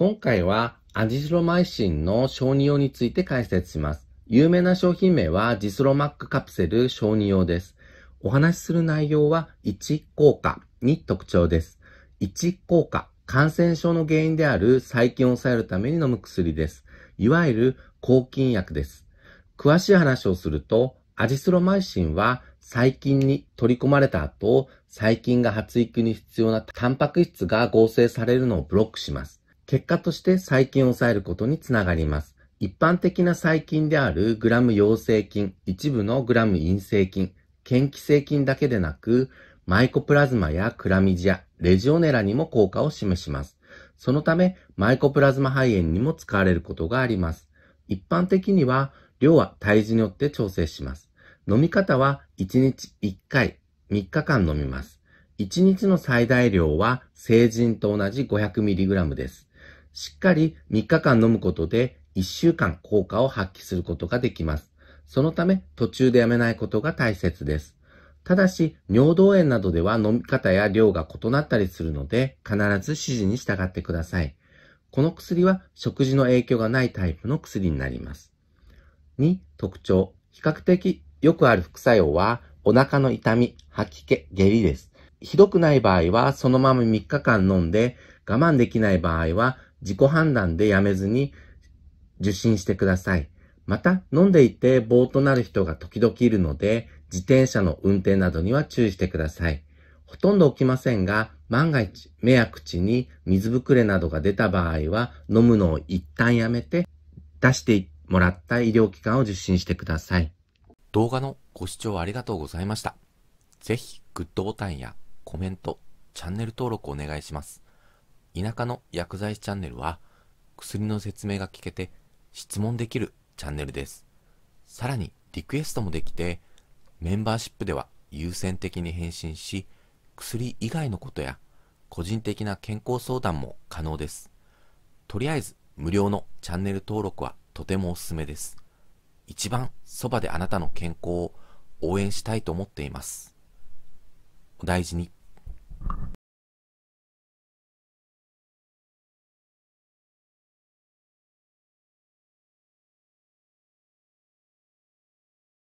今回はアジスロマイシンの小児用について解説します。有名な商品名はジスロマックカプセル小児用です。お話しする内容は1効果に特徴です。1効果、感染症の原因である細菌を抑えるために飲む薬です。いわゆる抗菌薬です。詳しい話をすると、アジスロマイシンは細菌に取り込まれた後、細菌が発育に必要なタンパク質が合成されるのをブロックします。結果として細菌を抑えることにつながります。一般的な細菌であるグラム陽性菌、一部のグラム陰性菌、嫌気性菌だけでなく、マイコプラズマやクラミジア、レジオネラにも効果を示します。そのため、マイコプラズマ肺炎にも使われることがあります。一般的には、量は体重によって調整します。飲み方は1日1回、3日間飲みます。1日の最大量は成人と同じ 500mg です。しっかり3日間飲むことで1週間効果を発揮することができます。そのため途中でやめないことが大切です。ただし、尿道炎などでは飲み方や量が異なったりするので、必ず指示に従ってください。この薬は食事の影響がないタイプの薬になります。2、特徴。比較的よくある副作用は、お腹の痛み、吐き気、下痢です。ひどくない場合は、そのまま3日間飲んで、我慢できない場合は、自己判断でやめずに受診してください。また、飲んでいて棒となる人が時々いるので、自転車の運転などには注意してください。ほとんど起きませんが、万が一、目や口に水ぶくれなどが出た場合は、飲むのを一旦やめて、出してもらった医療機関を受診してください。動画のご視聴ありがとうございました。ぜひ、グッドボタンやコメント、チャンネル登録お願いします。田舎の薬剤師チャンネルは、薬の説明が聞けて質問できるチャンネルです。さらに、リクエストもできて、メンバーシップでは優先的に返信し、薬以外のことや個人的な健康相談も可能です。とりあえず無料のチャンネル登録はとてもおすすめです。一番そばであなたの健康を応援したいと思っています。お大事に。